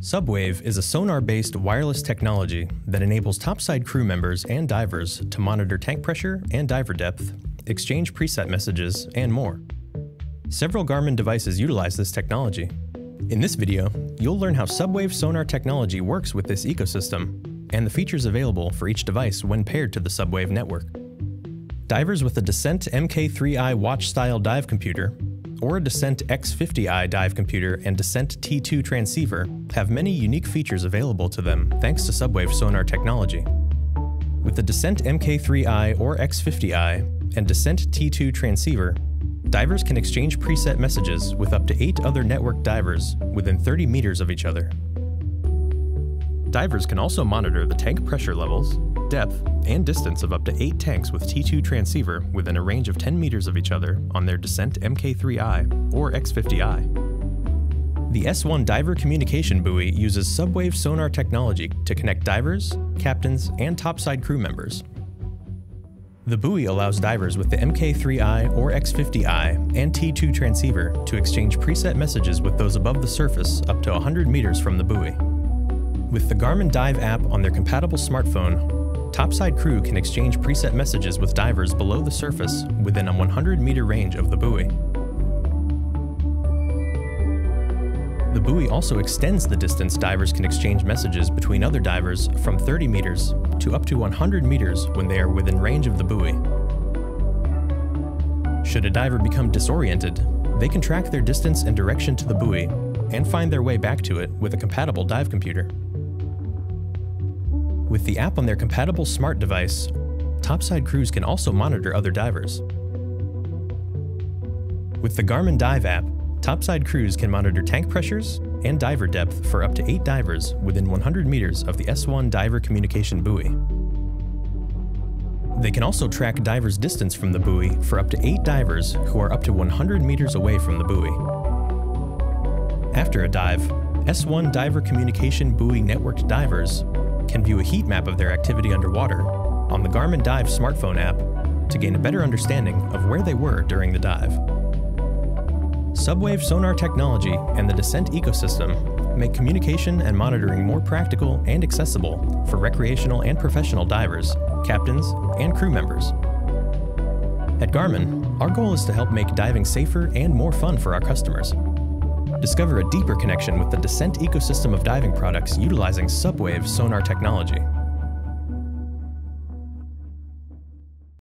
Subwave is a sonar-based wireless technology that enables topside crew members and divers to monitor tank pressure and diver depth, exchange preset messages, and more. Several Garmin devices utilize this technology. In this video, you'll learn how Subwave sonar technology works with this ecosystem and the features available for each device when paired to the Subwave network. Divers with a Descent MK3i watch-style dive computer or a Descent X50i dive computer and Descent T2 transceiver have many unique features available to them thanks to Subwave sonar technology. With the Descent MK3i or X50i and Descent T2 transceiver, divers can exchange preset messages with up to eight other network divers within 30 meters of each other. Divers can also monitor the tank pressure levels, depth, and distance of up to 8 tanks with T2 transceiver within a range of 10 meters of each other on their Descent MK3i or X50i. The S1 diver communication buoy uses subwave sonar technology to connect divers, captains, and topside crew members. The buoy allows divers with the MK3i or X50i and T2 transceiver to exchange preset messages with those above the surface up to 100 meters from the buoy. With the Garmin Dive app on their compatible smartphone, topside crew can exchange preset messages with divers below the surface within a 100 meter range of the buoy. The buoy also extends the distance divers can exchange messages between other divers from 30 meters to up to 100 meters when they are within range of the buoy. Should a diver become disoriented, they can track their distance and direction to the buoy and find their way back to it with a compatible dive computer. With the app on their compatible smart device, topside crews can also monitor other divers. With the Garmin Dive app, topside crews can monitor tank pressures and diver depth for up to 8 divers within 100 meters of the S1 diver communication buoy. They can also track divers' distance from the buoy for up to 8 divers who are up to 100 meters away from the buoy. After a dive, S1 Diver Communication Buoy networked divers can view a heat map of their activity underwater on the Garmin Dive smartphone app to gain a better understanding of where they were during the dive. Subwave sonar technology and the Descent ecosystem make communication and monitoring more practical and accessible for recreational and professional divers, captains, and crew members. At Garmin, our goal is to help make diving safer and more fun for our customers. Discover a deeper connection with the Descent ecosystem of diving products utilizing Subwave sonar technology.